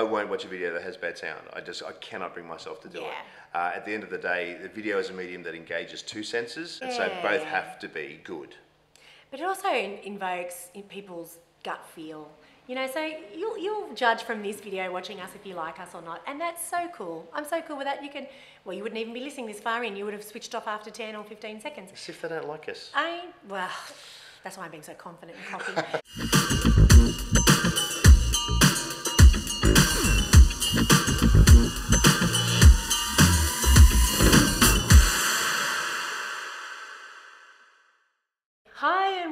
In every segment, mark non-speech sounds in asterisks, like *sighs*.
I won't watch a video that has bad sound. I just I cannot bring myself to do it. Uh, at the end of the day, the video is a medium that engages two senses, and so both have to be good. But it also invokes in people's gut feel. You know, so you'll, you'll judge from this video watching us if you like us or not. And that's so cool. I'm so cool with that. You can, well, you wouldn't even be listening this far in. You would have switched off after 10 or 15 seconds. As if they don't like us. I, well, that's why I'm being so confident and cocky. *laughs*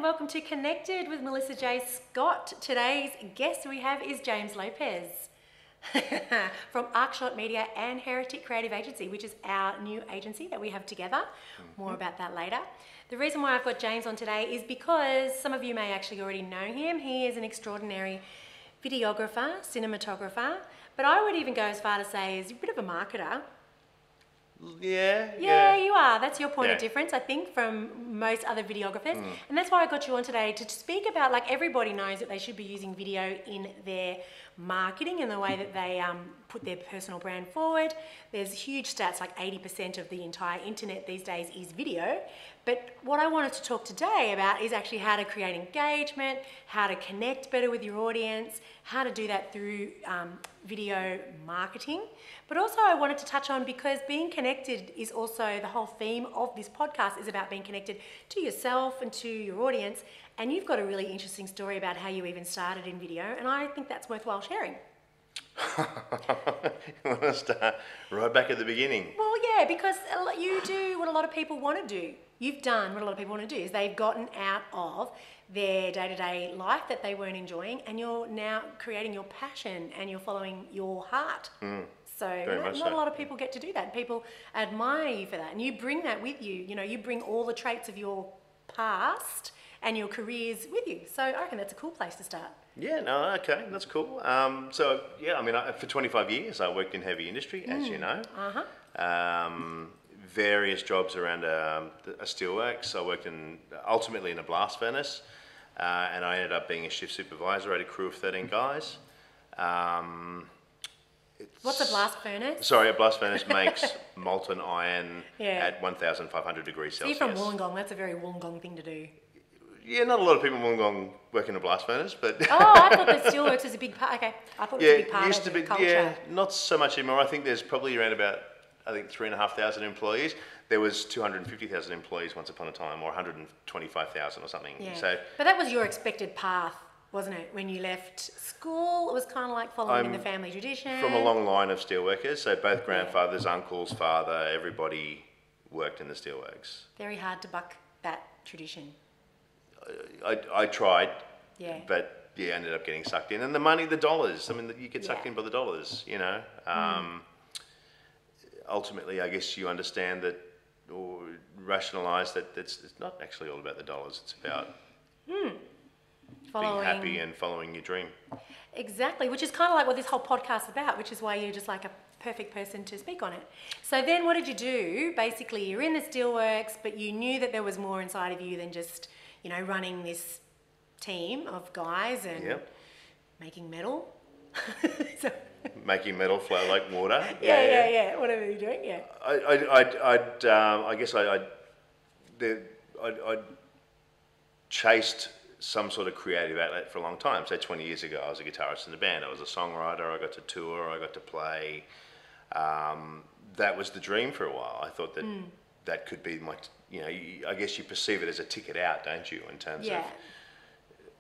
welcome to Connected with Melissa J. Scott. Today's guest we have is James Lopes *laughs* from Arc Shot Media and Heretic Creative Agency, which is our new agency that we have together. More about that later. The reason why I've got James on today is because some of you may actually already know him. He is an extraordinary videographer, cinematographer, but I would even go as far to say he's a bit of a marketer. Yeah, Yeah, you are. That's your point of difference, I think, from most other videographers. Mm. And that's why I got you on today to speak about like everybody knows that they should be using video in their marketing and the way that they um, put their personal brand forward. There's huge stats like 80% of the entire internet these days is video. But what I wanted to talk today about is actually how to create engagement, how to connect better with your audience, how to do that through um, video marketing. But also, I wanted to touch on because being connected is also the whole theme of this podcast is about being connected to yourself and to your audience. And you've got a really interesting story about how you even started in video, and I think that's worthwhile sharing. *laughs* you want to start right back at the beginning. Well, yeah, because you do what a lot of people want to do. You've done what a lot of people want to do is they've gotten out of their day-to-day life that they weren't enjoying, and you're now creating your passion and you're following your heart. Hmm. so not, much not so. a lot of people get to do that. People admire you for that, and you bring that with you. You know, you bring all the traits of your past and your careers with you. So I reckon that's a cool place to start. Yeah, no, okay, that's cool. Um, so yeah, I mean, I, for 25 years, I worked in heavy industry, as you know. Uh huh. Um, various jobs around um, a steelworks. I worked in ultimately in a blast furnace, uh, and I ended up being a shift supervisor. I had a crew of 13 guys. Um, it's- What's a blast furnace? Sorry, a blast furnace *laughs* makes molten iron Yeah. at 1,500 degrees So you're from Wollongong. That's a very Wollongong thing to do. Yeah, not a lot of people in Wollongong work in a blast furnace, but Oh, I thought that *laughs* steelworks was a big part. Okay, I thought it yeah, was a big it part used to be. culture. Yeah, not so much anymore. I think there's probably around about I think three and a half thousand employees. There was 250,000 employees once upon a time, or 125,000 or something. Yeah. So but that was your expected path, wasn't it? When you left school, it was kind of like following in the I'm family tradition. from a long line of steelworkers, so both grandfathers, uncles, father, everybody worked in the steelworks. Very hard to buck that tradition. I, I tried, Yeah. but yeah, ended up getting sucked in. And the money, the dollars, I mean, you get sucked Yeah. in by the dollars, you know. Um, Ultimately, I guess you understand that or rationalize that it's, it's not actually all about the dollars, it's about Following being happy and following your dream. Exactly, which is kind of like what this whole podcast is about, which is why you're just like a perfect person to speak on it. So then what did you do? Basically, you're in the steelworks, but you knew that there was more inside of you than just, you know, running this team of guys and Yep. making metal. *laughs* so, Making metal flow like water. *laughs* yeah, yeah, yeah, whatever you're doing, yeah. I, I, I'd, I'd, um, I guess I, I'd, the, I'd, I'd chased some sort of creative outlet for a long time. So 20 years ago, I was a guitarist in the band. I was a songwriter. I got to tour. I got to play. Um, that was the dream for a while. I thought that that could be my, you know, you, I guess you perceive it as a ticket out, don't you, in terms Yeah. of.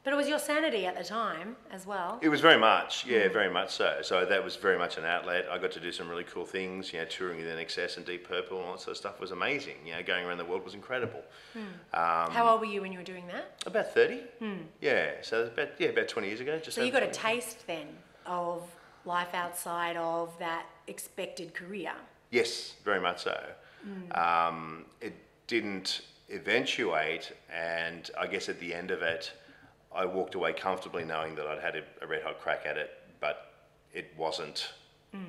But it was your sanity at the time as well. It was very much, yeah, very much so. So that was very much an outlet. I got to do some really cool things, you know, touring with INXS and Deep Purple and all that sort of stuff was amazing. You know, going around the world was incredible. Um, How old were you when you were doing that? About 30? Yeah, so about, yeah, about 20 years ago. Just So you got a 20. taste then of life outside of that expected career. Yes, very much so. Um, it didn't eventuate, and I guess at the end of it, I walked away comfortably knowing that I'd had a, a red hot crack at it, but it wasn't. Mm.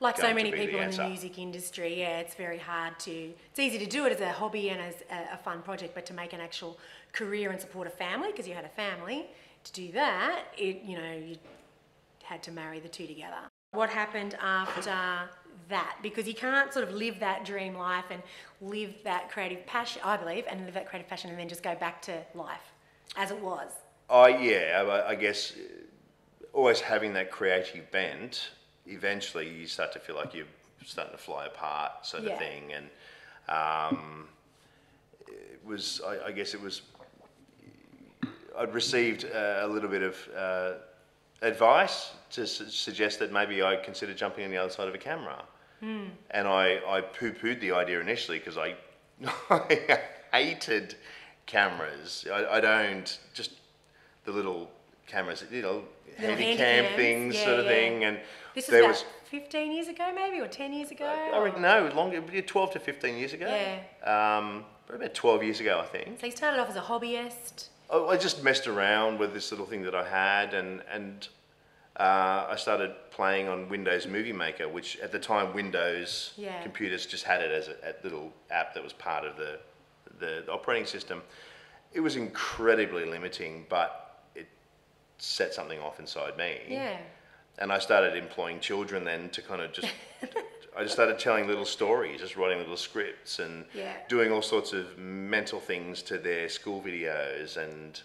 Like so many be the people in the music industry, yeah, it's very hard to. It's easy to do it as a hobby and as a, a fun project, but to make an actual career and support a family because you had a family, to do that, it you know you had to marry the two together. What happened after that? Because you can't sort of live that dream life and live that creative passion, I believe, and live that creative passion and then just go back to life as it was. Oh yeah, I, I guess uh, always having that creative bent. Eventually, you start to feel like you're starting to fly apart, sort of thing. And um, it was, I, I guess, it was. I'd received uh, a little bit of uh, advice to su- suggest that maybe I consider jumping on the other side of a camera. And I, I poo-pooed the idea initially because I, *laughs* I hated cameras. I, I don't just the little cameras, you know, handy cam things yeah, sort of yeah. thing. And This was there was, 15 years ago, maybe, or 10 years ago? I reckon, no, longer, 12 to 15 years ago. Yeah. Um, about 12 years ago, I think. So you started off as a hobbyist. I, I just messed around with this little thing that I had, and and uh, I started playing on Windows Movie Maker, which at the time Windows Yeah. computers just had it as a, a little app that was part of the the operating system. It was incredibly limiting, but it set something off inside me. Yeah. And I started employing children then to kind of just. *laughs* I just started telling little stories, just writing little scripts and Yeah. doing all sorts of mental things to their school videos and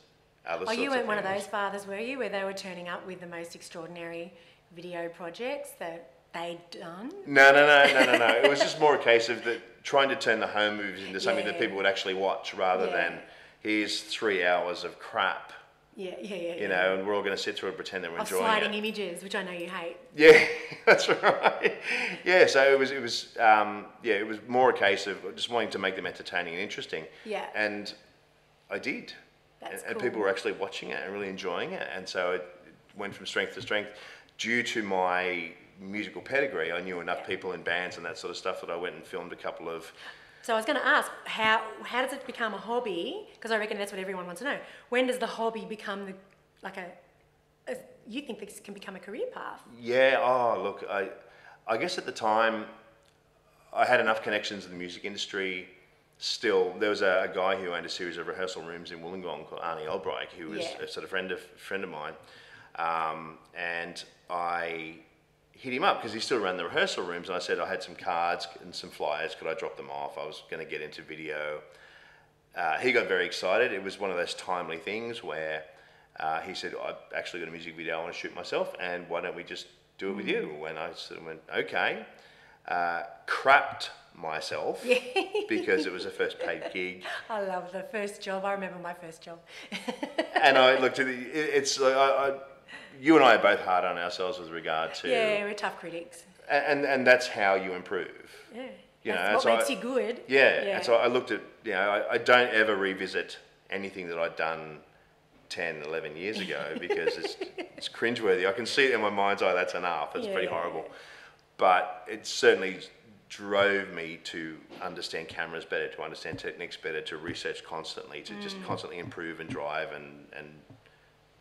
other Oh, you weren't one of those fathers, were you, where they were turning up with the most extraordinary video projects that they'd done? No, no, no, no, no, no. It was just more a case of that trying to turn the home movies into something that people would actually watch rather Yeah. than here's three hours of crap, Yeah, yeah, yeah. you know, and we're all going to sit through and pretend that we're Of enjoying sliding it. images, which I know you hate. Yeah, *laughs* that's right. Yeah, so it was, it was, um, yeah, it was more a case of just wanting to make them entertaining and interesting. Yeah. And I did. That's and, and cool. people were actually watching it and really enjoying it. And so it went from strength to strength. Due to my musical pedigree, I knew enough Yeah. people in bands and that sort of stuff that I went and filmed a couple of. So I was going to ask, how how does it become a hobby? Because I reckon that's what everyone wants to know. When does the hobby become the like a, a you think this can become a career path? Yeah, oh, look, I, I guess at the time I had enough connections in the music industry. Still, there was a, a guy who owned a series of rehearsal rooms in Wollongong called Arnie Albright, who was Yeah. a sort of friend of friend of mine, um, and I hit him up because he still ran the rehearsal rooms. And I said I had some cards and some flyers. Could I drop them off? I was going to get into video. Uh, he got very excited. It was one of those timely things where uh, he said, "I've actually got a music video I want to shoot myself, and why don't we just do it with you?" And I sort of went, "Okay." Uh, crapped myself because it was a first paid gig, *laughs* I love the first job. I remember my first job. *laughs* and I looked at the. it- It's like I, I, you and I are both hard on ourselves with regard to, yeah, we're tough critics. and and that's how you improve. Yeah. You know, That's so what makes I- you good. Yeah, Yeah. and so I looked at, you know, I, I don't ever revisit anything that I'd done 10, 11 years ago *laughs* because it's, it's cringeworthy. I can see it in my mind's eye, that's enough, it's Yeah, pretty yeah, horrible. But it certainly drove me to understand cameras better, to understand techniques better, to research constantly, to just Mm. constantly improve and drive and, and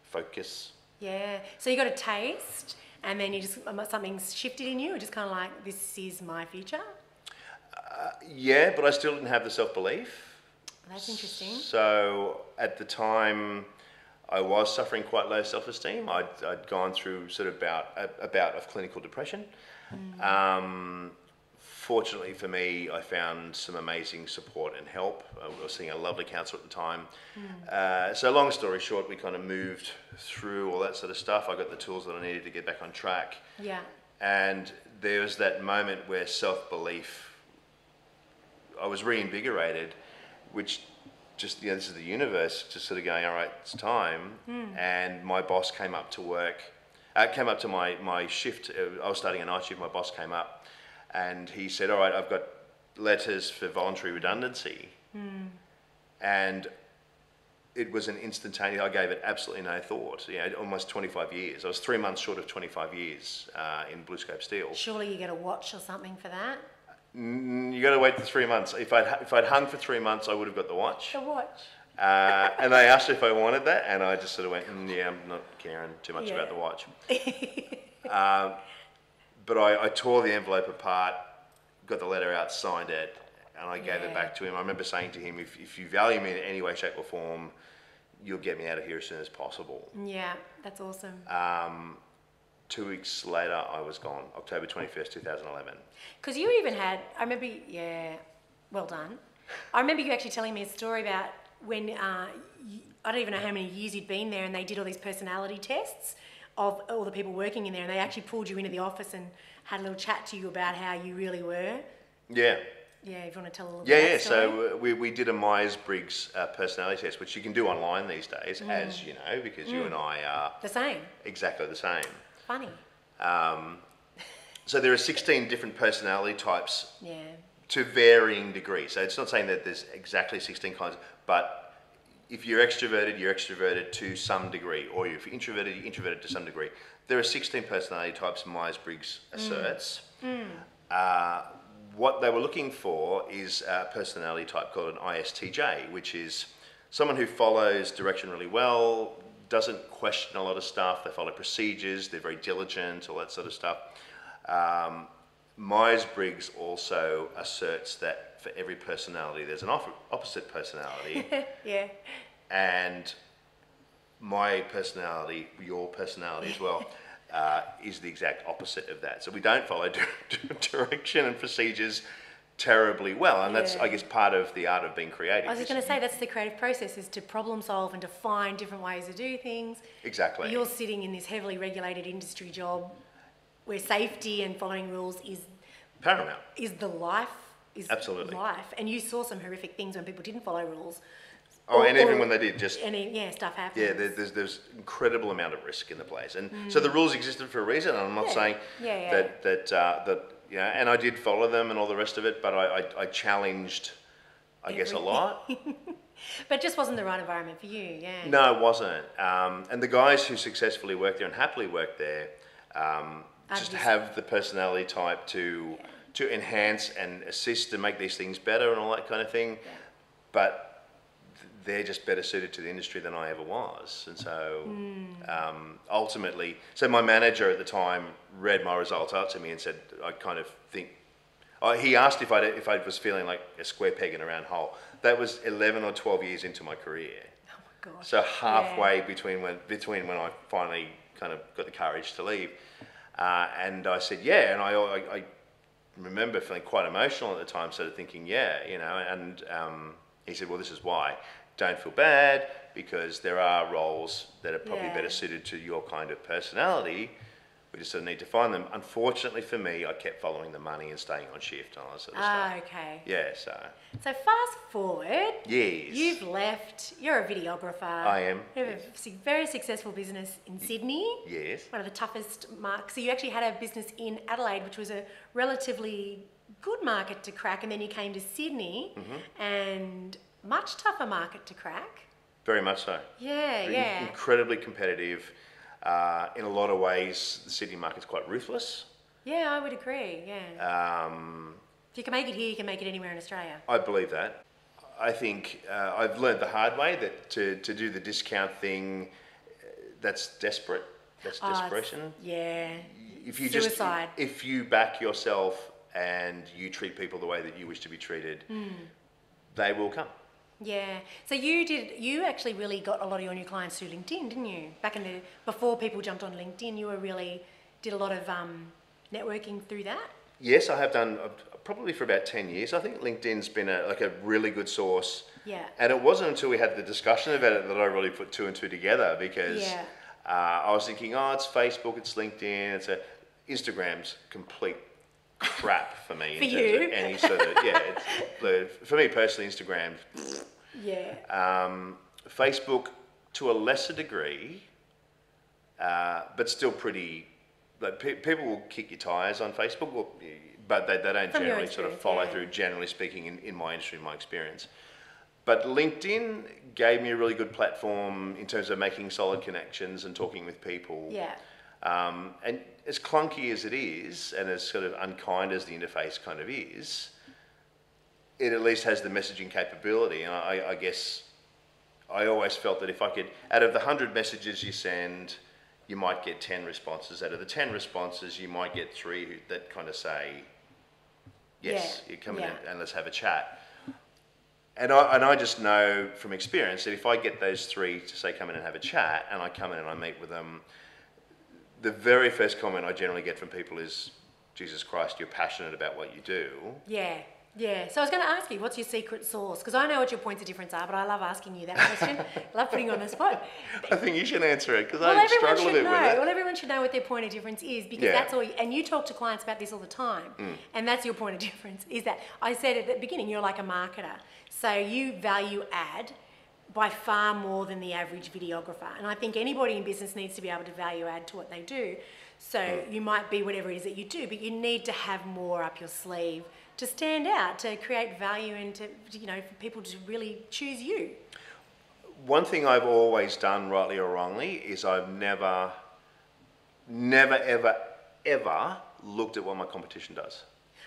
focus. Yeah. So you got a taste, and then you just something shifted in you, or just kind of like this is my future. Yeah, but I still didn't have the self belief. That's interesting. So at the time, I was suffering quite low self-esteem. I'd, I'd gone through sort of about a, a bout of clinical depression. Um, fortunately for me, I found some amazing support and help. I was seeing a lovely counsellor at the time. Uh, so long story short, we kind of moved through all that sort of stuff. I got the tools that I needed to get back on track. Yeah. And there was that moment where self-belief, I was reinvigorated, which just, you know, this is the universe just sort of going, all right, it's time. And my boss came up to work, uh, came up to my, my shift. uh, I was starting a night shift. My boss came up and he said, all right, I've got letters for voluntary redundancy. And it was an instantaneous, I gave it absolutely no thought. You know, almost 25 years. I was three months short of 25 years uh, in Bluescope Steel. Surely you get a watch or something for that. Mm, You got to wait for three months. If I'd, if I'd hung for three months, I would have got the watch. The watch. Uh, and they asked if I wanted that, and I just sort of went, mm, yeah, I'm not caring too much Yeah. about the watch. um, *laughs* but I, I tore the envelope apart, got the letter out, signed it, and I gave Yeah. it back to him. I remember saying to him, if, if you value me in any way, shape, or form, you'll get me out of here as soon as possible. Yeah, that's awesome. Uh, two weeks later, I was gone. October twenty first, two thousand eleven. Because you even had, I remember, yeah, well done. I remember you actually telling me a story about when, uh, you, I don't even know how many years you'd been there and they did all these personality tests of all the people working in there and they actually pulled you into the office and had a little chat to you about how you really were. Yeah. Yeah, if you want to tell a little Yeah, bit yeah. So uh, we, we did a Myers Briggs uh, personality test, which you can do online these days, Mm. as you know, because you and I are The same. exactly the same. Funny. Um, So there are 16 different personality types Yeah. to varying degrees. So it's not saying that there's exactly 16 kinds, but if you're extroverted, you're extroverted to some degree, or if you're introverted, you're introverted to some degree. There are 16 personality types Myers Briggs asserts. Uh, what they were looking for is a personality type called an ISTJ, which is someone who follows direction really well, doesn't question a lot of stuff, they follow procedures, they're very diligent, all that sort of stuff. Um, Myers Briggs also asserts that for every personality, there's an opposite personality, *laughs* Yeah. and my personality, your personality as well, *laughs* uh, is the exact opposite of that. So we don't follow di- *laughs* direction and procedures terribly well, and that's, I guess, part of the art of being creative. I was just going to say that's the creative process is to problem solve and to find different ways to do things. exactly. You're sitting in this heavily regulated industry job where safety and following rules is paramount. is the life is Absolutely. life. And you saw some horrific things when people didn't follow rules. Oh, Or- and even when they did, just yeah, stuff happens. Yeah, there, there's there's incredible amount of risk in the place, and so the rules existed for a reason. And I'm not Yeah. saying Yeah, yeah. that that uh, that you know, and I did follow them and all the rest of it, but I I, I challenged, I guess, a lot. *laughs* But just wasn't the right environment for you. Yeah. No, it wasn't. Um, and the guys who successfully worked there and happily worked there, um, just just- have the personality type to to enhance and assist and make these things better and all that kind of thing. But they're just better suited to the industry than I ever was. And so um, ultimately, so my manager at the time read my results out to me and said, I kind of think, uh, he asked if I, if I was feeling like a square peg in a round hole. That was 11 or 12 years into my career. Oh my gosh. So halfway between when between when I finally kind of got the courage to leave, uh, and I said yeah, and I, I, I remember feeling quite emotional at the time, sort of thinking yeah, you know, and um, he said well this is why, don't feel bad because there are roles that are probably Yeah. better suited to your kind of personality. We just sort of need to find them. Unfortunately for me, I kept following the money and staying on shift and all that sort of Ah, stuff. okay. Yeah, so So fast forward. yes, You've left. You're a videographer. I am, You have a su- very successful business in Sydney. yes. One of the toughest marks. So you actually had a business in Adelaide, which was a relatively good market to crack, and then you came to Sydney, Mm-hmm. and much tougher market to crack. Very much so. Yeah, yeah. Incredibly competitive. Uh, in a lot of ways, the Sydney market's quite ruthless. Yeah, I would agree. Yeah. Um, if you can make it here, you can make it anywhere in Australia. I believe that. I think uh, I've learned the hard way that to, to do the discount thing, uh, that's desperate. That's Oh, desperation. Yeah. if you suicide. just if you back yourself and you treat people the way that you wish to be treated, Hmm. they will come. Yeah. So you did. You actually really got a lot of your new clients through LinkedIn, didn't you? Back in the before people jumped on LinkedIn, you were really did a lot of um, networking through that. Yes, I have done uh, probably for about 10 years. I think LinkedIn's been a, like a really good source. Yeah. And it wasn't until we had the discussion about it that I really put two and two together because Yeah. uh, I was thinking, oh, it's Facebook, it's LinkedIn, it's a, Instagram's complete crap for me. For in terms you. Of any sort of, yeah. The, for me personally, Instagram, Yeah. um, Facebook to a lesser degree, uh, but still pretty. Like pe- people will kick your tires on Facebook, or, but they, they don't From generally sort of follow yeah. through. Generally speaking, in, in my industry, in my experience. But LinkedIn gave me a really good platform in terms of making solid connections and talking with people. Yeah. Um, and as clunky as it is, and as sort of unkind as the interface kind of is, it at least has the messaging capability. And I, I guess I always felt that if I could, out of the 100 messages you send, you might get 10 responses. Out of the 10 responses, you might get three that kind of say, yes, Yeah, you come in yeah. and, and let's have a chat. And I, and I just know from experience that if I get those three to say come in and have a chat, and I come in and I meet with them, the very first comment I generally get from people is, Jesus Christ, you're passionate about what you do. Yeah, yeah. So I was going to ask you, what's your secret sauce? Because I know what your points of difference are, but I love asking you that question. *laughs* love putting you on the spot. I think you should answer it because Well, I struggle a should bit know. with it. Well, everyone should know what their point of difference is because Yeah. Mm. that's all. You, and you talk to clients about this all the time, and that's your point of difference. Is that I said at the beginning, you're like a marketer, so you value add by far more than the average videographer. And I think anybody in business needs to be able to value add to what they do. So Mm. you might be whatever it is that you do, but you need to have more up your sleeve to stand out, to create value, and to you know for people to really choose you. One thing I've always done, rightly or wrongly, is I've never, never, ever, ever looked at what my competition does.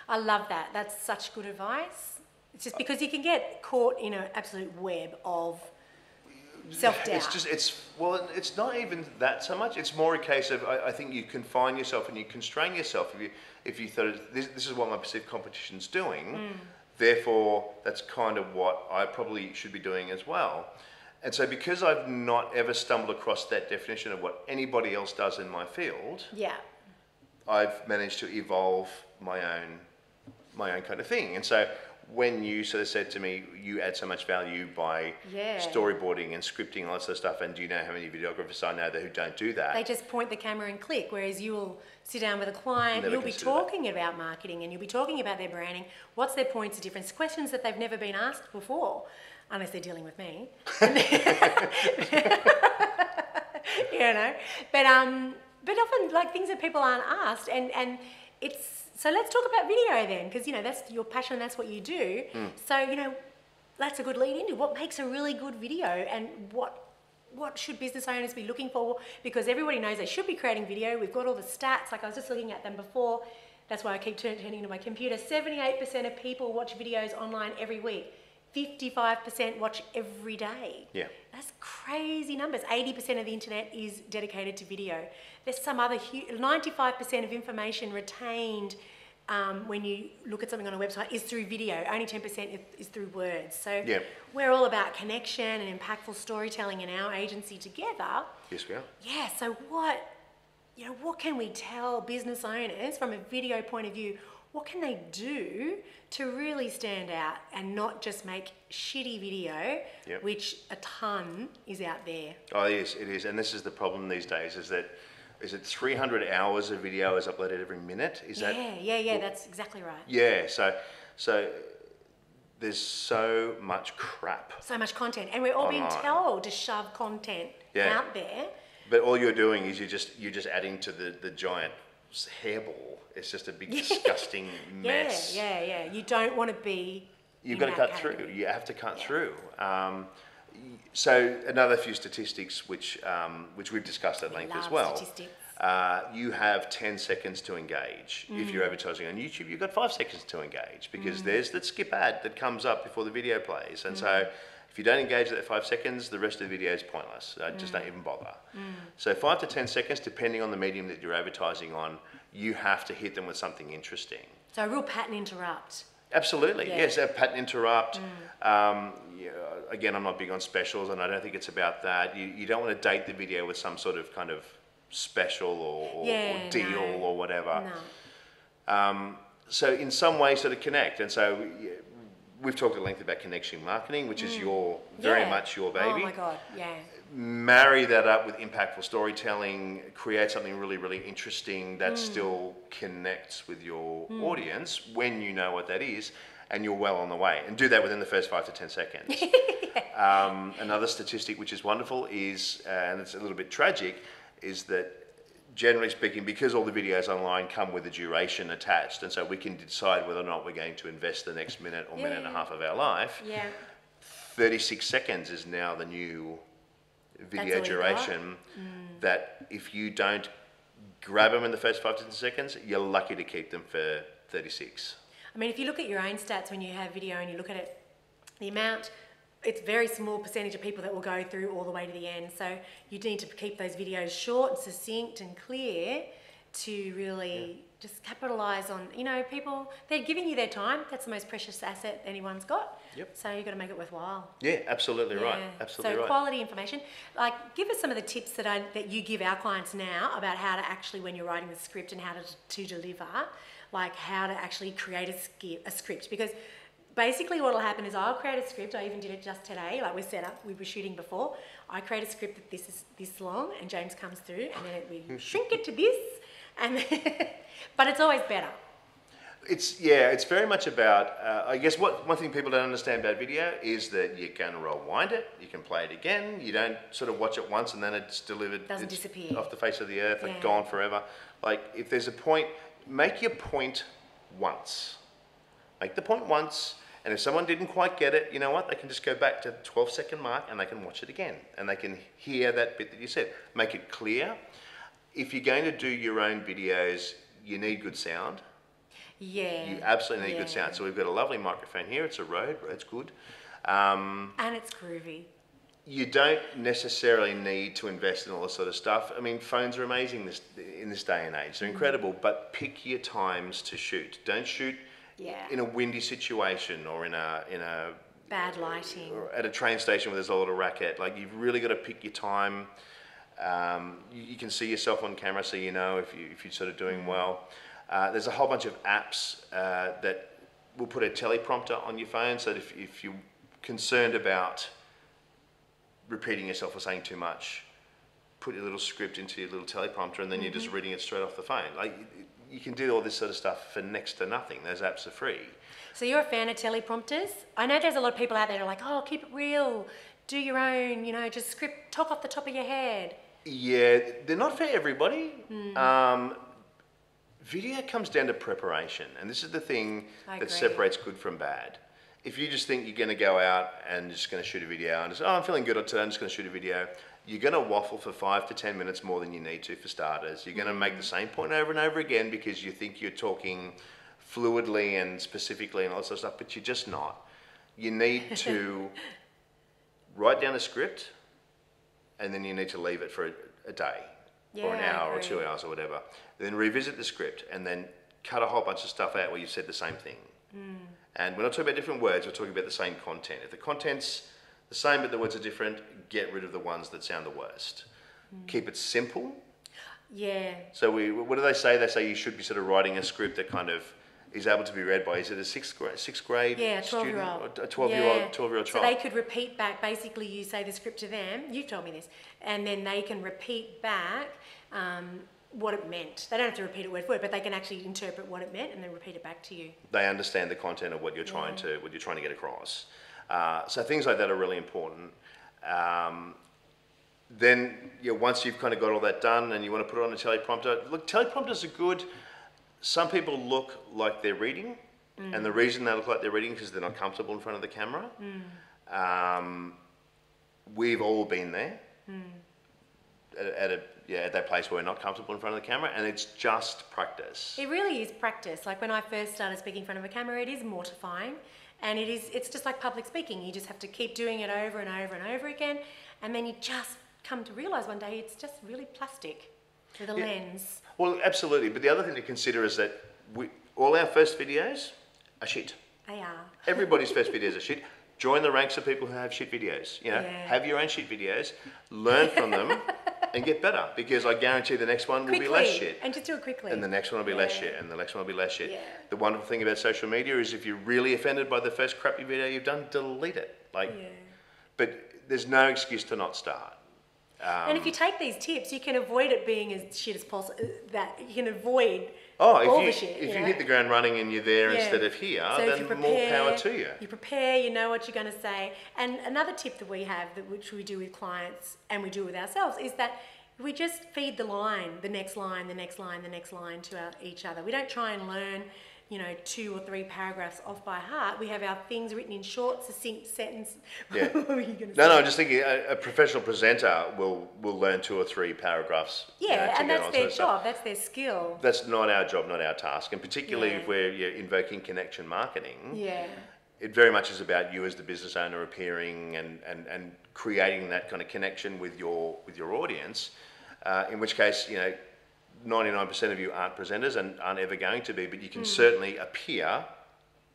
I love that. That's such good advice. It's just because you can get caught in an absolute web of self doubt. It's just, it's, well, it's not even that so much. It's more a case of, I, I think you confine yourself and you constrain yourself if you, if you thought, this, this is what my perceived competition's doing, mm. therefore, that's kind of what I probably should be doing as well. And so because I've not ever stumbled across that definition of what anybody else does in my field, yeah. I've managed to evolve my own my own kind of thing. And so when you sort of said to me, you add so much value by Yeah. storyboarding and scripting all that sort of stuff, and do you know how many videographers I know that who don't do that? They just point the camera and click, whereas you'll sit down with a client, Never you'll be consider that. talking about marketing and you'll be talking about their branding, what's their points of difference, questions that they've never been asked before, unless they're dealing with me. *laughs* you know, but um, but often like things that people aren't asked, and and it's so let's talk about video then, because you know that's your passion, that's what you do. Hmm. So you know, that's a good lead into what makes a really good video, and what what should business owners be looking for? Because everybody knows they should be creating video. We've got all the stats. Like I was just looking at them before. That's why I keep turn- turning to my computer. 78% of people watch videos online every week. 55% watch every day. Yeah. That's crazy numbers. 80% of the internet is dedicated to video. There's some other, hu- 95% of information retained um, when you look at something on a website is through video. Only 10% is, is through words. So Yeah. we're all about connection and impactful storytelling in our agency together. yes, we are. Yeah, so what, you know, what can we tell business owners from a video point of view? What can they do to really stand out and not just make shitty video, Yep. which a ton is out there? Oh, yes, it is. And this is the problem these days: is that is it 300 hours of video is uploaded every minute? Is that yeah, yeah, yeah, that's exactly right. yeah? So so there's so much crap. So much content, and we're all being told to shove content Yeah. out there. But all you're doing is you're just you're just adding to the, the giant hairball. It's just a big *laughs* disgusting mess. Yeah, yeah, yeah. You don't want to be. You've got to cut through. You have to cut through. Um, so another few statistics which um, which we've discussed at length as well. statistics. Uh, you have 10 seconds to engage. If Mm. you're advertising on YouTube, you've got five seconds to engage because Mm. there's that skip ad that comes up before the video plays. And so if you don't engage at that five seconds, the rest of the video is pointless. Uh, just Mm. don't even bother. So five to 10 seconds, depending on the medium that you're advertising on, you have to hit them with something interesting. So a real pattern interrupt. Absolutely, Yeah. yes. A pattern interrupt. Um, yeah, again, I'm not big on specials, and I don't think it's about that. You, you don't want to date the video with some sort of kind of special or, or, Yeah, or deal no. or whatever. No. So in some way, sort of connect. And so yeah, we've talked at length about connection marketing, which is your very Mm. Yeah. much your baby. Oh my god, yeah. Marry that up with impactful storytelling, create something really, really interesting that Mm. still connects with your audience when you know what that is, and you're well on the way. And do that within the first five to ten seconds. *laughs* um, another statistic which is wonderful is, uh, and it's a little bit tragic, is that generally speaking, because all the videos online come with a duration attached, and so we can decide whether or not we're going to invest the next minute or minute and a half of our life. Yeah. 36 seconds is now the new video all you got? duration mm. that if you don't grab them in the first five to 10 seconds, you're lucky to keep them for 36. I mean, if you look at your own stats when you have video and you look at it, the amount, it's very small percentage of people that will go through all the way to the end. So you need to keep those videos short, succinct, and clear to really just capitalize on, you know, people, they're giving you their time. That's the most precious asset anyone's got. Yep. So you've got to make it worthwhile. Yeah, absolutely right. Yeah. Absolutely so right. quality information. Like, give us some of the tips that I that you give our clients now about how to actually, when you're writing the script and how to to deliver, like how to actually create a, a script. Because basically, what will happen is I'll create a script. I even did it just today. Like we set up, we were shooting before. I create a script that this is this long, and James comes through, and then we *laughs* shrink it to this, and *laughs* but it's always better. It's yeah, it's very much about. Uh, I guess what one thing people don't understand about video is that you can rewind it, you can play it again. You don't sort of watch it once and then it's delivered. Doesn't it's disappear. off the face of the earth, Yeah. gone forever. Like if there's a point, make your point once. Make the point once, and if someone didn't quite get it, you know what? They can just go back to the 12 second mark and they can watch it again, and they can hear that bit that you said. Make it clear. If you're going to do your own videos, you need good sound. Yeah. You absolutely need yeah. good sound. So we've got a lovely microphone here. It's a Rode. Rode's good. Um, And it's groovy. you don't necessarily need to invest in all this sort of stuff. I mean, phones are amazing this in this day and age. They're incredible, but pick your times to shoot. Don't shoot Yeah. in a windy situation or in a in a Bad lighting. or at a train station where there's a lot of racket. Like you've really got to pick your time. Um, you, you can see yourself on camera, so you know if you if you're sort of doing well. Uh, there's a whole bunch of apps uh, that will put a teleprompter on your phone, so that if if you're concerned about repeating yourself or saying too much, put your little script into your little teleprompter, and then you're just reading it straight off the phone. Like you can do all this sort of stuff for next to nothing. Those apps are free. So you're a fan of teleprompters? I know there's a lot of people out there that are like, oh, keep it real, do your own, you know, just script, talk off the top of your head. Yeah, they're not for everybody. Um, video comes down to preparation, and this is the thing I that agree. separates good from bad. If you just think you're going to go out and just going to shoot a video and just, oh, I'm feeling good today, I'm just going to shoot a video, you're going to waffle for five to ten minutes more than you need to for starters. You're going to make the same point over and over again because you think you're talking fluidly and specifically and all that sort of stuff, but you're just not. You need *laughs* to write down a script and then you need to leave it for a, a day or an hour or two hours or whatever. Then revisit the script and then cut a whole bunch of stuff out where you said the same thing. Hmm. And we're not talking about different words, we're talking about the same content. If the content's the same but the words are different, get rid of the ones that sound the worst. Hmm. Keep it simple. Yeah. So we, what do they say? They say you should be sort of writing a script that kind of is able to be read by, is it a sixth grade, sixth grade Yeah, 12 student? year old. A 12 year old, 12 year old child? So they could repeat back, basically, you say the script to them, you've told me this, and then they can repeat back um, what it meant. They don't have to repeat it word for word, but they can actually interpret what it meant and then repeat it back to you. they understand the content of what you're trying to what you're trying to get across. Uh, so things like that are really important. Um, then, yeah, once you've kind of got all that done and you want to put it on a teleprompter, look, teleprompters are good. Some people look like they're reading, and the reason they look like they're reading is because they're not comfortable in front of the camera. Um, we've all been there at, at a yeah at that place where we're not comfortable in front of the camera, and it's just practice. It really is practice. Like when I first started speaking in front of a camera, it is mortifying. And it is, it's just like public speaking. You just have to keep doing it over and over and over again. And then you just come to realize one day it's just really plastic with a Yeah. lens. Well, absolutely. But the other thing to consider is that we, all our first videos are shit. They are. *laughs* Everybody's first videos are shit. Join the ranks of people who have shit videos. You know, Yeah. have your own shit videos, learn from them, *laughs* and get better. Because I guarantee the next one will Quickly. be less shit, And just do it quickly. and the next one will be less shit, and the next one will be less shit. Yeah. The wonderful thing about social media is if you're really offended by the first crappy video you've done, delete it. Like, Yeah. but there's no excuse to not start. and if um, you take these tips, you can avoid it being as shit as possible. That you can avoid Oh, if you shit. if you know? hit the ground running and you're there Yeah. instead of here, So then you more power to you. You prepare, you know what you're going to say. And another tip that we have, that which we do with clients and we do with ourselves, is that we just feed the line, the next line, the next line, the next line to our, each other. We don't try and learn, you know, two or three paragraphs off by heart. We have our things written in short, succinct sentence. *laughs* Yeah. what were you going to No, say? no, I'm just thinking a, a professional presenter will will learn two or three paragraphs. you Yeah, know, and that's their. Job. That's their skill. That's not our job, not our task, and particularly Yeah. if we're you're invoking connection marketing. Yeah. It very much is about you as the business owner appearing and, and, and creating that kind of connection with your with your audience. Uh, in which case, you know, 99% of you aren't presenters and aren't ever going to be, but you can Hmm. certainly appear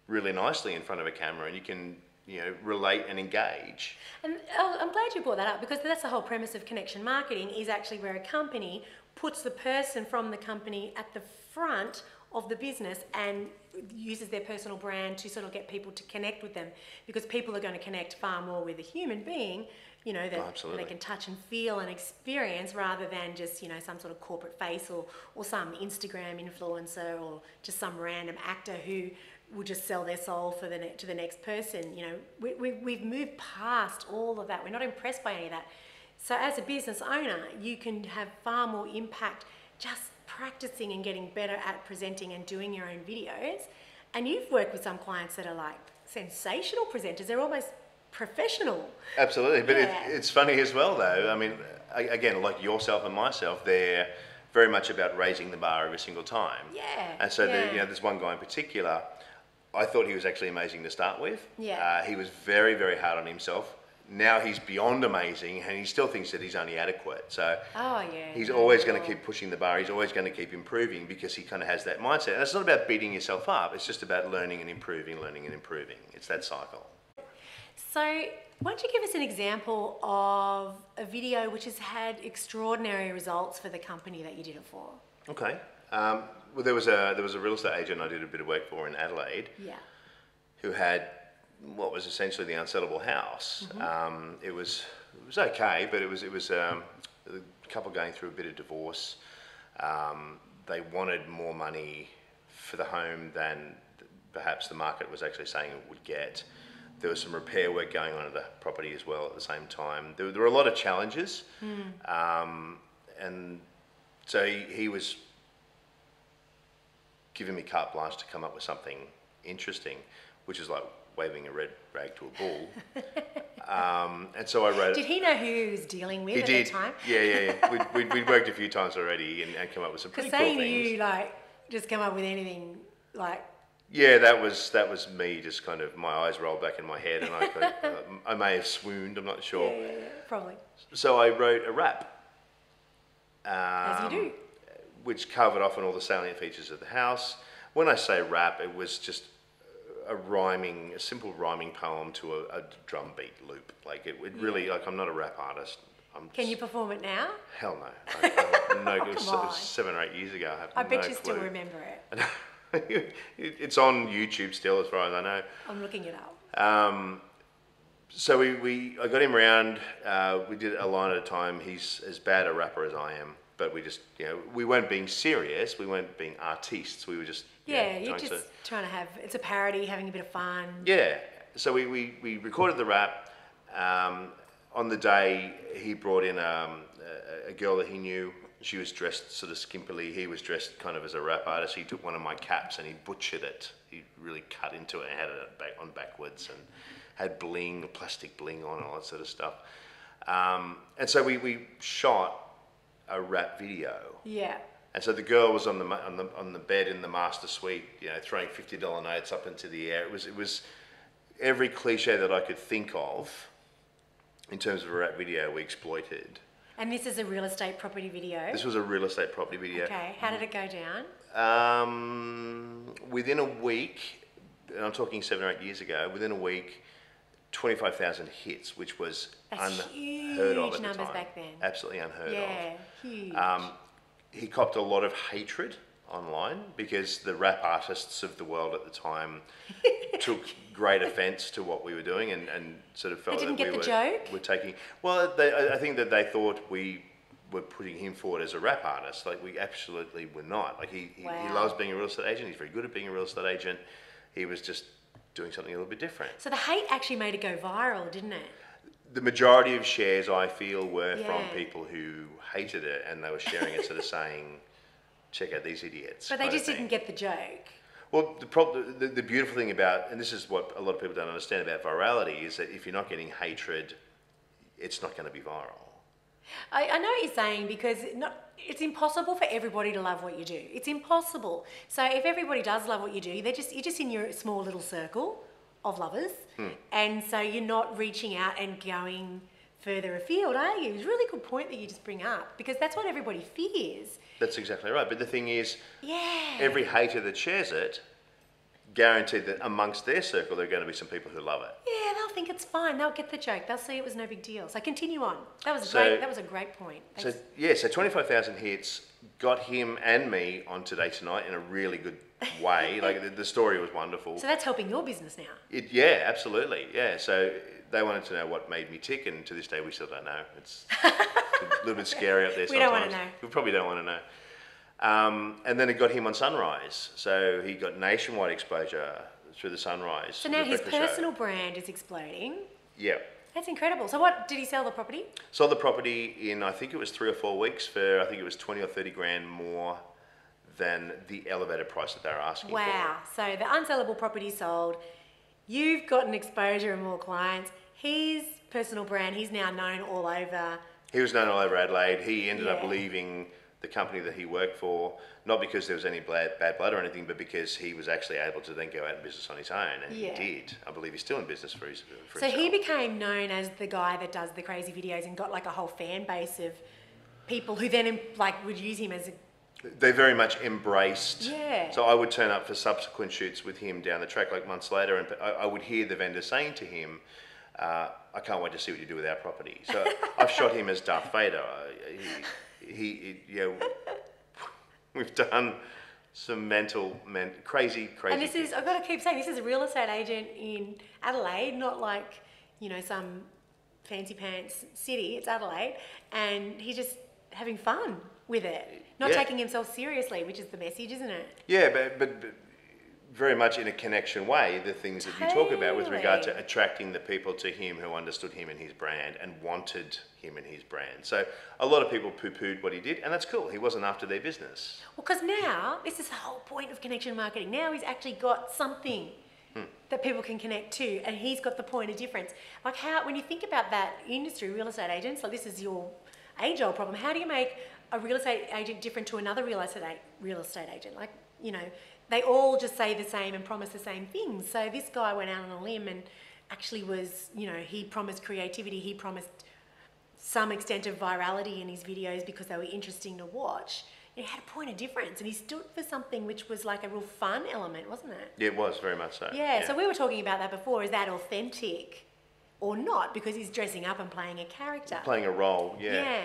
really nicely in front of a camera and you can, you know, relate and engage. And oh, I'm glad you brought that up because that's the whole premise of connection marketing is actually where a company puts the person from the company at the front of the business and uses their personal brand to sort of get people to connect with them because people are going to connect far more with a human being you know that Oh, they can touch and feel and experience rather than just you know some sort of corporate face or or some instagram influencer or just some random actor who will just sell their soul for the ne- to the next person you know. We, we, we've moved past all of that. We're not impressed by any of that. So as a business owner you can have far more impact just practicing and getting better at presenting and doing your own videos. And you've worked with some clients that are like sensational presenters. They're almost professional Absolutely, but Yeah. it, it's funny as well, though. I mean, again, like yourself and myself, they're very much about raising the bar every single time. Yeah, And so, the, you know, there's one guy in particular. I thought he was actually amazing to start with. Yeah. Uh, he was very, very hard on himself. Now he's beyond amazing, and he still thinks that he's only adequate. So. Oh yeah. He's no, always going to keep pushing the bar. He's always going to keep improving because he kind of has that mindset. And it's not about beating yourself up. It's just about learning and improving, learning and improving. It's that cycle. So, why don't you give us an example of a video which has had extraordinary results for the company that you did it for? Okay. Um, well, there was a there was a real estate agent I did a bit of work for in Adelaide Yeah. who had what was essentially the unsellable house. Mm-hmm. Um, it was it was okay, but it was it was um, the couple going through a bit of divorce. Um, they wanted more money for the home than perhaps the market was actually saying it would get. There was some repair work going on at the property as well at the same time. There, there were a lot of challenges, um, and so he, he was giving me carte blanche to come up with something interesting, which is like waving a red rag to a bull. *laughs* um, and so I wrote. Did he know who he was dealing with He at did. the time? Yeah, yeah, yeah. We'd, we'd, we'd worked a few times already and, and come up with some pretty cool things. Because saying you like just come up with anything like Yeah, that was that was me. Just kind of my eyes rolled back in my head, and I *laughs* uh, I may have swooned. I'm not sure. yeah, yeah, yeah, probably So I wrote a rap. Um, as you do. which covered off on all the salient features of the house. When I say rap, it was just a rhyming, a simple rhyming poem to a, a drum beat loop. Like it, it really, like I'm not a rap artist. I'm Can you perform it now? Hell no. *laughs* I, I no, it, was, it was seven or eight years ago. I have I bet no you still remember it. *laughs* it, *laughs* it's on YouTube still, as far as I know. I'm looking it up. Um, so we, we I got him round. Uh, we did a line at a time. He's as bad a rapper as I am, but we just you know we weren't being serious. We weren't being artistes. We were just you know, Yeah, you're trying just to trying to have it's a parody, having a bit of fun. yeah. So we, we, we recorded the rap. Um, on the day, he brought in um, a, a girl that he knew. She was dressed sort of skimpily. He was dressed kind of as a rap artist. He took one of my caps and he butchered it. He really cut into it and had it back on backwards and had bling, plastic bling on, all that sort of stuff. Um, and so we, we shot a rap video. Yeah. And so the girl was on the, on the on the bed in the master suite, you know, throwing fifty dollar notes up into the air. It was it was every cliche that I could think of in terms of a rap video we exploited. And this is a real estate property video. This was a real estate property video. Okay. How did it go down? Um, within a week, and I'm talking seven or eight years ago, within a week, twenty five thousand hits, which was That's unheard of huge at the time. back then. Absolutely unheard of. Yeah, huge. Um, he copped a lot of hatred online because the rap artists of the world at the time *laughs* took great offence to what we were doing and, and sort of felt they didn't that get we the were, joke? were taking. Well, they, I I think that they thought we were putting him forward as a rap artist. Like we absolutely were not. Like he, he, he Wow. loves being a real estate agent. He's very good at being a real estate agent. He was just doing something a little bit different. so the hate actually made it go viral, didn't it? The majority of shares I feel were from Yeah. people who hated it and they were sharing it, sort of *laughs* saying, "Check out these idiots." But they kind of just thing. didn't get the joke. Well, the, prob- the the beautiful thing about, and this is what a lot of people don't understand about virality, is that if you're not getting hatred, it's not going to be viral. I, I know what you're saying because not, it's impossible for everybody to love what you do. It's impossible. So if everybody does love what you do, they're just you're just in your small little circle of lovers, Hmm. and so you're not reaching out and going further afield, are you? It's a really good point that you just bring up because that's what everybody fears. That's exactly right. But the thing is, Yeah. every hater that shares it, guaranteed that amongst their circle, there are going to be some people who love it. yeah, they'll think it's fine. They'll get the joke. They'll see it was no big deal. So continue on. That was So- great. That was a great point. So yeah, so twenty five thousand hits got him and me on today tonight in a really good way. like the, the story was wonderful. So that's helping your business now. It, yeah, absolutely. Yeah. So they wanted to know what made me tick, and to this day we still don't know. It's *laughs* a little bit scary up there. We don't wanna sometimes. know. We probably don't want to know. Um, and then it got him on Sunrise, so he got nationwide exposure through the Sunrise. So now his breakfast show. personal brand is exploding. Yeah. That's incredible. So what did he sell the property? Sold the property in I think it was three or four weeks for I think it was twenty or thirty grand more than the elevated price that they were asking Wow. So the unsellable property sold. You've gotten exposure and more clients. His personal brand, he's now known all over. He was known all over Adelaide. He ended up leaving the company that he worked for, not because there was any bad, bad blood or anything, but because he was actually able to then go out in business on his own, and Yeah. he did. I believe he's still in business for his. For So he became known as the guy that does the crazy videos and got like a whole fan base of people who then like would use him as a they very much embraced. Yeah. So I would turn up for subsequent shoots with him down the track, like months later, and I, I would hear the vendor saying to him, uh, "I can't wait to see what you do with our property." So *laughs* I've shot him as Darth Vader. He, he, he you know, we've done some mental, men, crazy, crazy. And this is, I've got to keep saying, this is a real estate agent in Adelaide, not like, you know, some fancy pants city. It's Adelaide. And he's just having fun with it, not Yeah. taking himself seriously, which is the message, isn't it? Yeah, but, but, but very much in a connection way, the things that you talk about with regard to attracting the people to him who understood him and his brand and wanted him and his brand. So a lot of people poo pooed what he did, and that's cool. He wasn't after their business. Well, because now, this is the whole point of connection marketing. Now he's actually got something hmm. that people can connect to, and he's got the point of difference. Like how, when you think about that industry, real estate agents, like this is your age-old problem. How do you make a real estate agent different to another real estate real estate agent? Like you know, they all just say the same and promise the same things. So this guy went out on a limb and actually was, you know, he promised creativity. He promised some extent of virality in his videos because they were interesting to watch. He had a point of difference and he stood for something which was like a real fun element, wasn't it? Yeah, it was very much so. Yeah, so we were talking about that before. Is that authentic or not? Because he's dressing up and playing a character. playing a role, yeah. Yeah.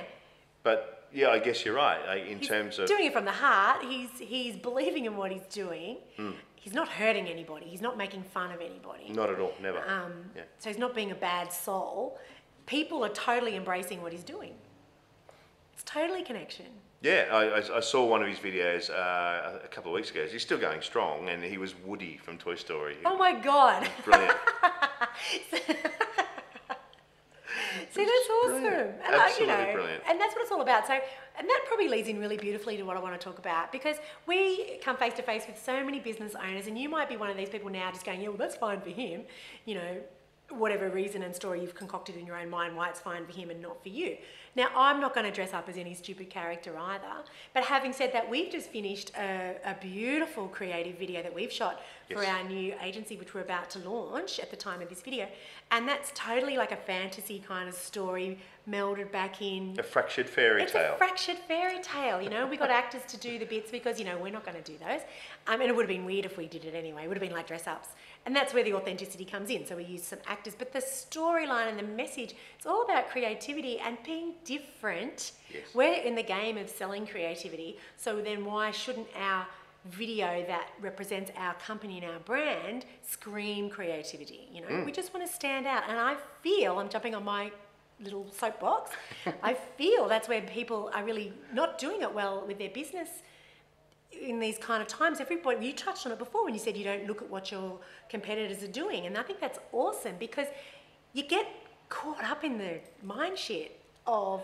But yeah, I guess you're right. uh, In He's terms of doing it from the heart, he's he's believing in what he's doing. Hmm. He's not hurting anybody. He's not making fun of anybody. not at all, never. Um, yeah. So he's not being a bad soul. People are totally embracing what he's doing. It's totally connection. Yeah, I, I, I saw one of his videos uh, a couple of weeks ago. He's still going strong, and he was Woody from Toy Story. Oh my god! Brilliant. *laughs* See, that's awesome. brilliant. And like, you Absolutely know, brilliant. and that's what it's all about. So, and that probably leads in really beautifully to what I want to talk about because we come face to face with so many business owners, and you might be one of these people now just going, yeah, well, that's fine for him, you know, whatever reason and story you've concocted in your own mind why it's fine for him and not for you. Now, I'm not going to dress up as any stupid character either, but having said that, we've just finished a, a beautiful creative video that we've shot for Yes. our new agency, which we're about to launch at the time of this video. And that's totally like a fantasy kind of story melded back in. a fractured fairy It's tale. a fractured fairy tale, you know. We got *laughs* actors to do the bits because you know we're not going to do those, um, and it would have been weird if we did it anyway. It would have been like dress ups, and that's where the authenticity comes in. So we use some actors, but the storyline and the message—it's all about creativity and being different. Yes. We're in the game of selling creativity, so then why shouldn't our video that represents our company and our brand scream creativity? You know, mm. we just want to stand out, and I feel I'm jumping on my little soapbox. *laughs* I feel that's where people are really not doing it well with their business in these kind of times. Everybody, you touched on it before when you said you don't look at what your competitors are doing, and I think that's awesome because you get caught up in the mind shit of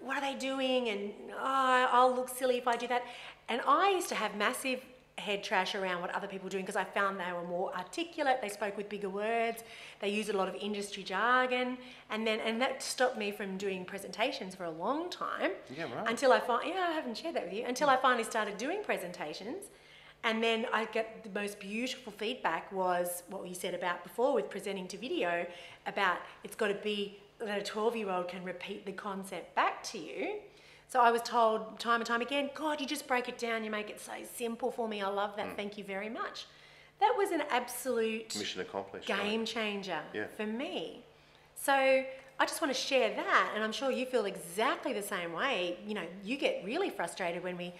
what are they doing, and oh, I'll look silly if I do that. And I used to have massive head trash around what other people were doing because I found they were more articulate, they spoke with bigger words, they used a lot of industry jargon, and then and that stopped me from doing presentations for a long time. Yeah, right. Until I find yeah, I haven't shared that with you. Until I finally started doing presentations. And then I get the most beautiful feedback was what you said about before with presenting to video about it's got to be that a 12 year old can repeat the concept back to you. So I was told time and time again, God, you just break it down, you make it so simple for me. I love Mm. that. Thank you very much. That was an absolute Mission accomplished. right? game changer Yeah. for me. So I just want to share that, and I'm sure you feel exactly the same way. You know, you get really frustrated when we,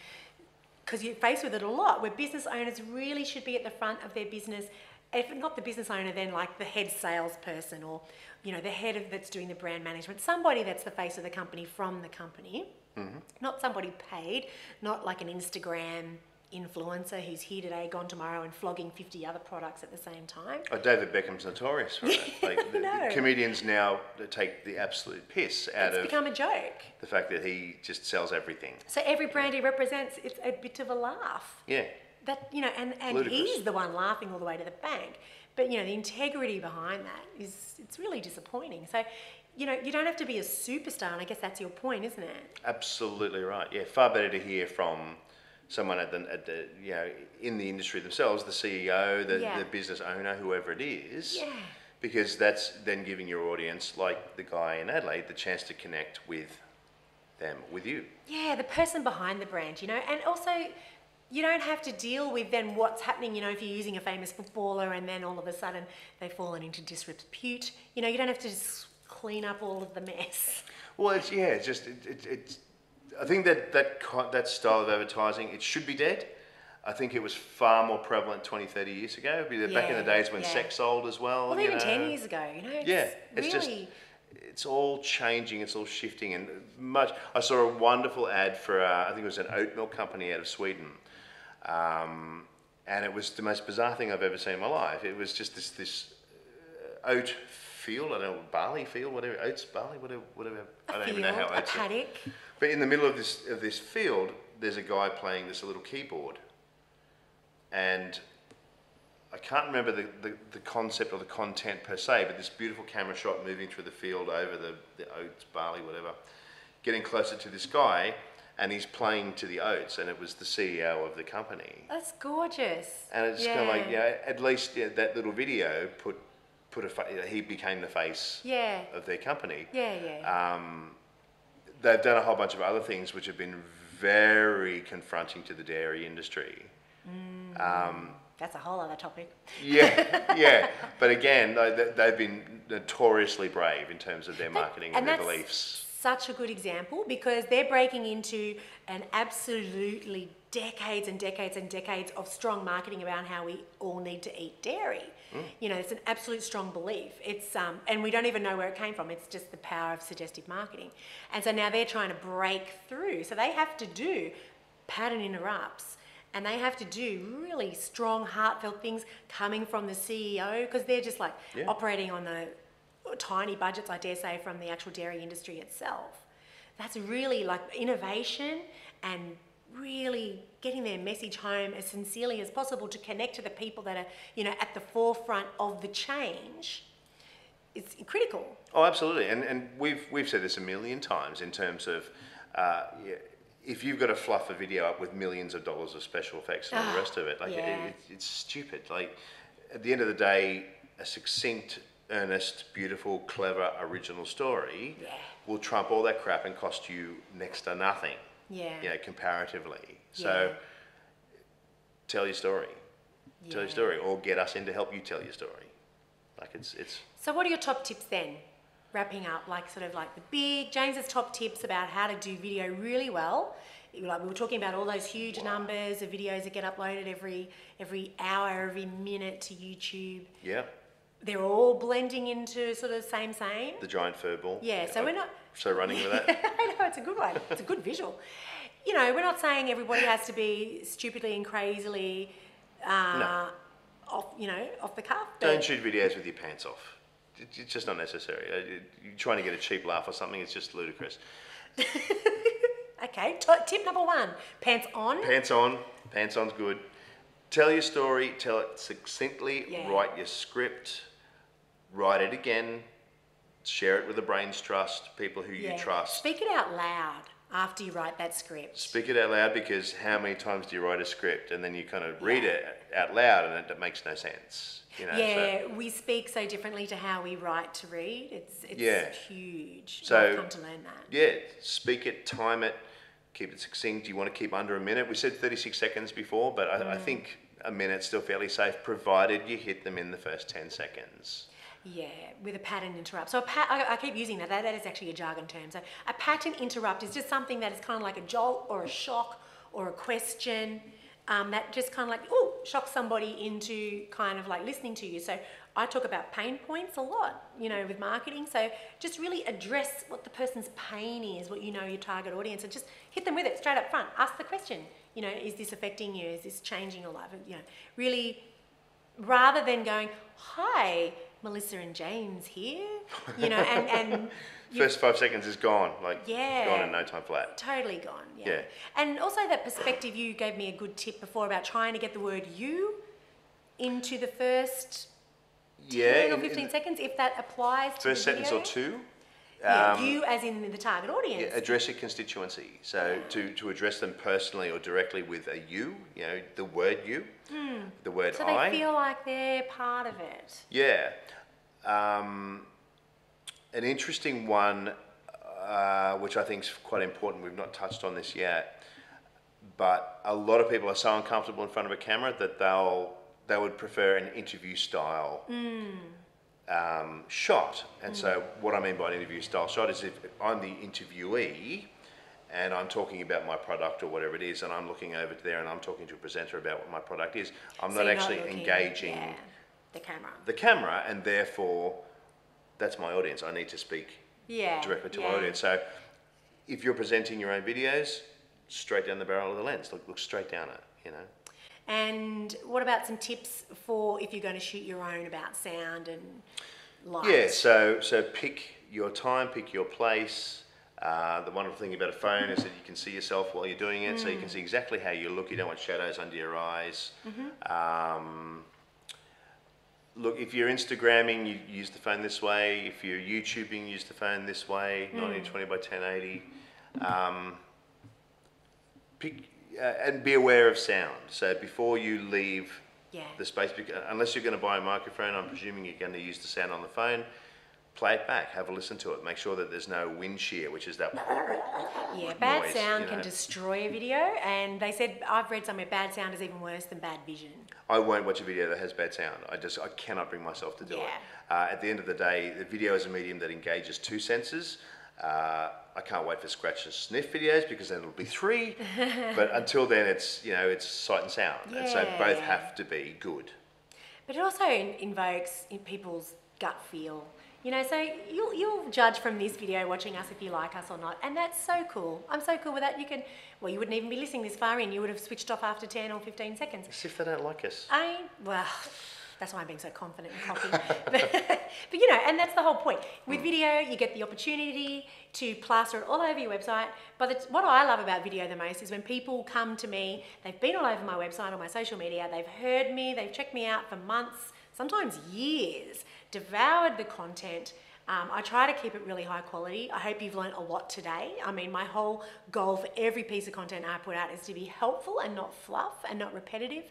because you're faced with it a lot, where business owners really should be at the front of their business. If not the business owner, then like the head salesperson or, you know, the head of that's doing the brand management, somebody that's the face of the company from the company, Mm-hmm. not somebody paid, not like an Instagram influencer who's here today, gone tomorrow, and flogging 50 other products at the same time. Oh, David Beckham's notorious for it. *laughs* Like, the, No. comedians now take the absolute piss out It's of become a joke. the fact that he just sells everything. So every brand he represents, it's a bit of a laugh. Yeah. That you know, and, and Ludicrous. he's the one laughing all the way to the bank. But you know, the integrity behind that is it's really disappointing. So, you know, you don't have to be a superstar, and I guess that's your point, isn't it? Absolutely right. Yeah, far better to hear from someone at the, at the you know in the industry themselves, the CEO, the, Yeah. the business owner, whoever it is. Yeah. Because that's then giving your audience, like the guy in Adelaide, the chance to connect with them, with you. Yeah, the person behind the brand, you know, and also you don't have to deal with then what's happening, you know, if you're using a famous footballer and then all of a sudden they've fallen into disrepute. You know, you don't have to just clean up all of the mess. Well, it's yeah, it's just it, it, it's. I think that that that style of advertising it should be dead. I think it was far more prevalent 20, 30 years ago. Be the- Back in the days when yeah. sex sold as well. Well, you even 10 years ago, you know, it's Yeah, it's really. just it's all changing. It's all shifting, and much. I saw a wonderful ad for uh, I think it was an oat milk company out of Sweden, um, and it was the most bizarre thing I've ever seen in my life. It was just this this uh, oat field. I don't know barley field, whatever oats, barley, whatever, whatever. I don't even know how a oats. are. paddock. But in the middle of this of this field, there's a guy playing this little keyboard, and I can't remember the, the, the concept or the content per se, but this beautiful camera shot moving through the field over the, the oats, barley, whatever, getting closer to this guy, and he's playing to the oats, and it was the CEO of the company. That's gorgeous. And it's kind of like, yeah, at least yeah, that little video put put a fa- he became the face Yeah. of their company Yeah, yeah. um, they've done a whole bunch of other things which have been very confronting to the dairy industry. Um, That's a whole other topic. yeah, *laughs* yeah. But again, they, they've been notoriously brave in terms of their marketing and, their beliefs. Such a good example because they're breaking into an absolutely decades and decades and decades of strong marketing around how we all need to eat dairy. Mm. You know, it's an absolute strong belief. It's um, and we don't even know where it came from. It's just the power of suggestive marketing. And so now they're trying to break through. So they have to do pattern interrupts and they have to do really strong, heartfelt things coming from the CEO because they're just like Yeah. operating on the tiny budgets, I dare say, from the actual dairy industry itself. That's really like innovation and really getting their message home as sincerely as possible to connect to the people that are, you know, at the forefront of the change. It's critical. Oh, absolutely. And, and we've, we've said this a million times in terms of uh, if you've got to fluff a video up with millions of dollars of special effects and all the Ah, rest of it, like it, it, it's stupid. Like at the end of the day, a succinct, earnest, beautiful, clever, original story Yeah. will trump all that crap and cost you next to nothing. Yeah. You know, comparatively. So Yeah. tell your story. Yeah. Tell your story, or get us in to help you tell your story. Like it's it's So, what are your top tips then? Wrapping up, like sort of like the big James's top tips about how to do video really well. Like we were talking about all those huge numbers of videos that get uploaded every every hour, every minute to YouTube. yeah. They're all blending into sort of same same. The giant fur ball. Yeah, so we're not- So running with that. *laughs* I know it's a good one. It's a good visual. You know, we're not saying everybody has to be stupidly and crazily uh, No. off, you know, off the cuff. Don't shoot videos with your pants off. It's just not necessary. Uh, you- You're trying to get a cheap laugh or something. It's just ludicrous. *laughs* Okay, t- tip number one: pants on. Pants on. Pants on's good. Tell your story. Tell it succinctly. Yeah. Write your script. Write it again. Share it with the brains trust, people who you trust. Speak it out loud. after you write that script. Speak it out loud because how many times do you write a script and then you kind of read it out loud and it, makes no sense? You know, so- Yeah, we speak so differently to how we write to read. It's it's Yeah. huge. So- I've come to learn that. Yeah, speak it, time it, keep it succinct. Do you want to keep under a minute. We said 36 seconds before, but I, Mm. I think a minute's still fairly safe, provided you hit them in the first 10 seconds. Yeah, with a pattern interrupt. So pat, I, I keep using that. that. That is actually a jargon term. So a pattern interrupt is just something that is kind of like a jolt or a shock or a question um, that just kind of like oh shocks somebody into kind of like listening to you. So I talk about pain points a lot, you know, with marketing. So just really address what the person's pain is, what you know your target audience, and just hit them with it straight up front. Ask the question. You know, is this affecting you? Is this changing your life? You know, really rather than going, "Hi, Melissa and James here," you know, and and *laughs* First five seconds is gone, like Yeah. gone in no time flat. totally gone. Yeah. Yeah. And also that perspective, you gave me a good tip before about trying to get the word "you" into the first Yeah, ten or fifteen the seconds, if that applies to first sentence or two. Yeah, um, you as in the target audience. Yeah, address your constituency. So to, to address them personally or directly with a you, you know, the word you, the word so they I. feel like they're part of it. Yeah. Um, an interesting one, uh, which I think is quite important, we've not touched on this yet, but a lot of people are so uncomfortable in front of a camera that they'll they would prefer an interview style um, shot. And so, what I mean by an interview style shot is if I'm the interviewee and I'm talking about my product or whatever it is, and I'm looking over there and I'm talking to a presenter about what my product is, I'm So not actually looking- engaging yeah, the camera. the camera, and therefore that's my audience. I need to speak Yeah. directly to yeah. my audience. So if you're presenting your own videos, straight down the barrel of the lens, look, look straight down it, you know. And what about some tips for if you're going to shoot your own about sound and light? Yeah, so so pick your time, pick your place. Uh, the wonderful thing about a phone is that you can see yourself while you're doing it, so you can see exactly how you look. You don't want shadows under your eyes. Um, look, if you're Instagramming, you use the phone this way. If you're YouTubing, use the phone this way, 1920 by 1080. Um, pick uh, and be aware of sound. So before you leave Yeah. the space, bec- unless you're going to buy a microphone, I'm presuming you're going to use the sound on the phone. Play it back, have a listen to it. Make sure that there's no wind shear, which is that. Yeah, *laughs* bad noise, sound you can destroy a video, and they said I've read somewhere bad sound is even worse than bad vision. I won't watch a video that has bad sound. I just I cannot bring myself to do it. Uh, at the end of the day, the video is a medium that engages two senses. Uh, I can't wait for scratch and sniff videos because then it'll be three. *laughs* but until then, it's you know it's sight and sound, and so both yeah. have to be good. But it also invokes in people's gut feel. You know, so you'll, you'll judge from this video watching us if you like us or not, and that's so cool. I'm so cool with that. You can, well, you wouldn't even be listening this far in. You would have switched off after 10 or 15 seconds. As if they don't like us. I well, that's why I'm being so confident and cocky. *laughs* but, but you know, and that's the whole point. With mm. video, you get the opportunity to plaster it all over your website. But it's, what I love about video the most is when people come to me, they've been all over my website or my social media, they've heard me, they've checked me out for months, sometimes years, devoured the content. Um, I try to keep it really high quality. I hope you've learned a lot today. I mean, my whole goal for every piece of content I put out is to be helpful and not fluff and not repetitive.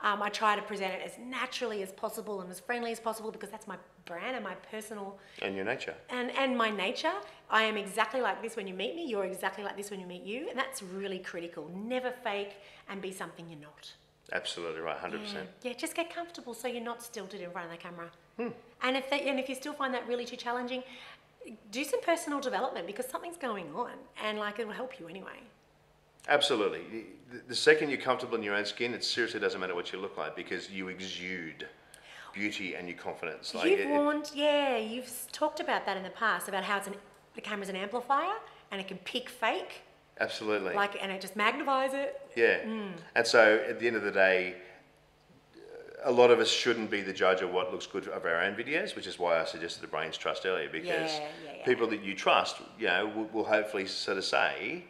Um, I try to present it as naturally as possible and as friendly as possible because that's my brand and my personal And your nature. and, and my nature. I am exactly like this when you meet me. You're exactly like this when you meet you. And that's really critical. Never fake and be something you're not. Absolutely right, hundred Yeah. percent. yeah, just get comfortable so you're not stilted in front of the camera. And if they, and if you still find that really too challenging, do some personal development because something's going on, and like it will help you anyway. Absolutely. The- second you're comfortable in your own skin, it seriously doesn't matter what you look like because you exude beauty and your confidence. Like you've it- it- warned, yeah, you've talked about that in the past about how it's an, the camera's an amplifier and it can pick fake, absolutely. like, and it just magnifies it. Yeah. Mm. And so at the end of the day, a lot of us shouldn't be the judge of what looks good of our own videos, which is why I suggested the brains trust earlier, because Yeah, yeah, yeah. people that you trust, you know, will, will hopefully sort of say,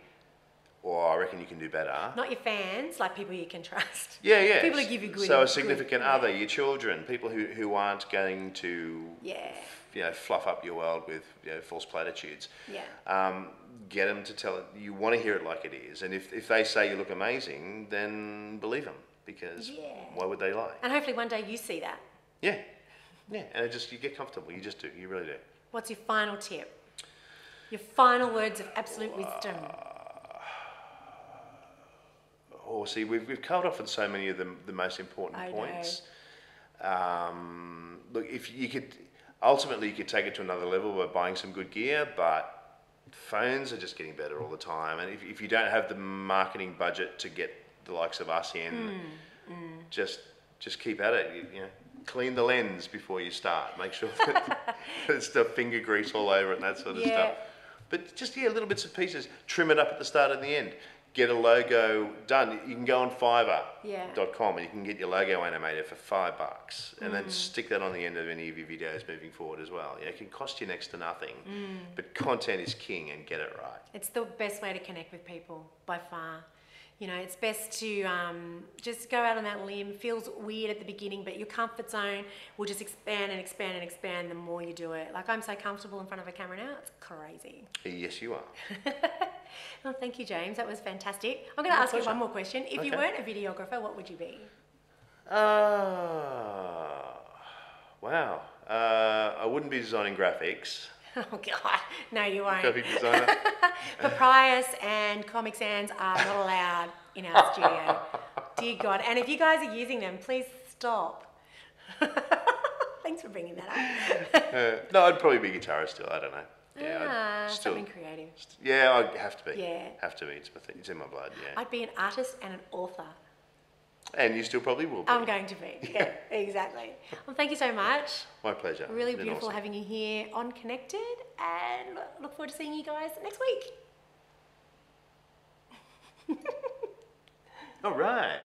or I reckon you can do better. Not your fans, like people you can trust. Yeah, yeah. People who give you good. So a good- significant yeah. other, your children, people who, who aren't going to Yeah. you know fluff up your world with you know false platitudes. Yeah. Um, get them to tell it. You want to hear it like it is, and if, if they say you look amazing, then believe them because Yeah. why would they lie? And hopefully one day you see that. Yeah, yeah, and it just you get comfortable. You just do. You really do. What's your final tip? Your final words of absolute wisdom. *sighs* Oh, see, we've, we've covered off on so many of the, the most important I points. Um, look, if you could, ultimately, you could take it to another level by buying some good gear, but phones are just getting better all the time. And if, if you don't have the marketing budget to get the likes of us in, Hmm, just just keep at it. You, you know, clean the lens before you start. Make sure that *laughs* there's the finger grease all over it and that sort of Yeah. stuff. But just yeah, little bits and pieces. Trim it up at the start and the end. Get a logo done. You can go on Fiverr Yeah. dot com and you can get your logo animated for five bucks and Mm. then stick that on the end of any of your videos moving forward as well. Yeah, it can cost you next to nothing, Mm. but content is king and get it right. It's the best way to connect with people by far. You know, it's best to um, just go out on that limb. Feels weird at the beginning, but your comfort zone will just expand and expand and expand the more you do it. Like I'm so comfortable in front of a camera now, it's crazy. Yes, you are. *laughs* Well, thank you, James. That was fantastic. I'm going to ask you one more question. If you weren't a videographer, what would you be? Ah, wow. Uh, I wouldn't be designing graphics. *laughs* Oh God, no, you won't. Graphic designer. *laughs* Papyrus and Comic Sans are not allowed in our studio. *laughs* Dear God. And if you guys are using them, please stop. Thanks for bringing that up. Uh, no, I'd probably be a guitarist still. I don't know. Yeah, ah, still. something creative. Yeah, I have to be. Yeah. Have to be. It's, my thing. it's in my blood. Yeah. I'd be an artist and an author. And you still probably will be. I'm going to be. *laughs* Yeah, exactly. Well, thank you so much. my pleasure. Really beautiful awesome. having you here on Connected, and look forward to seeing you guys next week. All right.